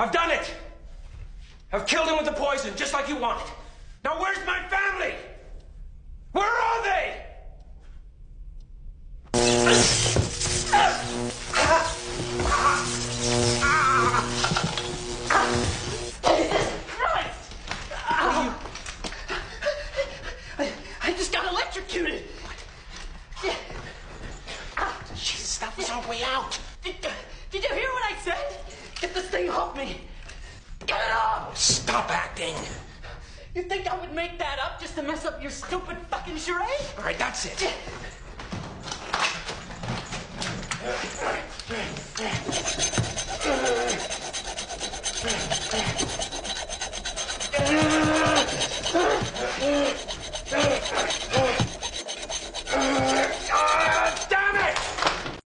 I've done it. I've killed him with the poison, just like you wanted. Now where's my family? Where are they? I just got electrocuted. Jesus, that was our way out. Did, uh, did you hear I? Thing off me. Get it off! Stop acting. You think I would make that up just to mess up your stupid fucking charade? All right, that's it.